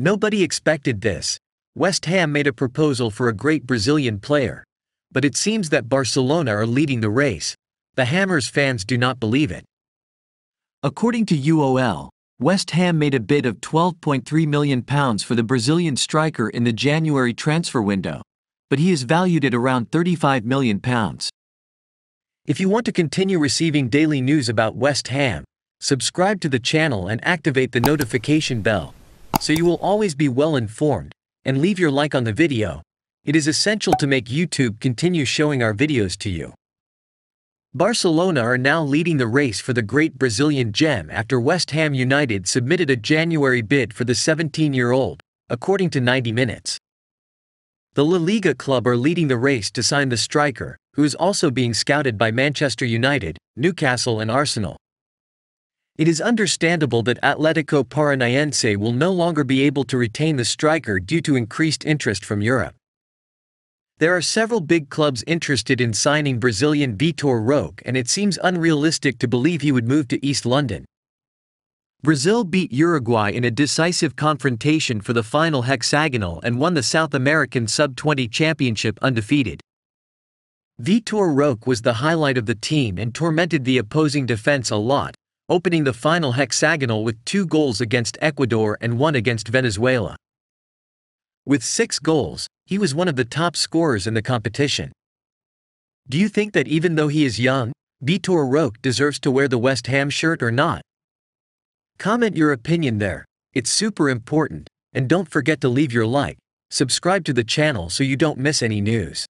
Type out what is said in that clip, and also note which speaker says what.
Speaker 1: Nobody expected this. West Ham made a proposal for a great Brazilian player. But it seems that Barcelona are leading the race. The Hammers fans do not believe it. According to UOL, West Ham made a bid of £12.3 million for the Brazilian striker in the January transfer window, but he is valued at around £35 million. If you want to continue receiving daily news about West Ham, subscribe to the channel and activate the notification bell, so you will always be well informed, and leave your like on the video. It is essential to make YouTube continue showing our videos to you. Barcelona are now leading the race for the great Brazilian gem after West Ham United submitted a January bid for the 17-year-old, according to 90 Minutes. The La Liga club are leading the race to sign the striker, who is also being scouted by Manchester United, Newcastle and Arsenal. It is understandable that Atletico Paranaense will no longer be able to retain the striker due to increased interest from Europe. There are several big clubs interested in signing Brazilian Vitor Roque and it seems unrealistic to believe he would move to East London. Brazil beat Uruguay in a decisive confrontation for the final hexagonal and won the South American Sub-20 Championship undefeated. Vitor Roque was the highlight of the team and tormented the opposing defense a lot, opening the final hexagonal with two goals against Ecuador and one against Venezuela. With six goals, he was one of the top scorers in the competition. Do you think that even though he is young, Vitor Roque deserves to wear the West Ham shirt or not? Comment your opinion there, it's super important, and don't forget to leave your like, subscribe to the channel so you don't miss any news.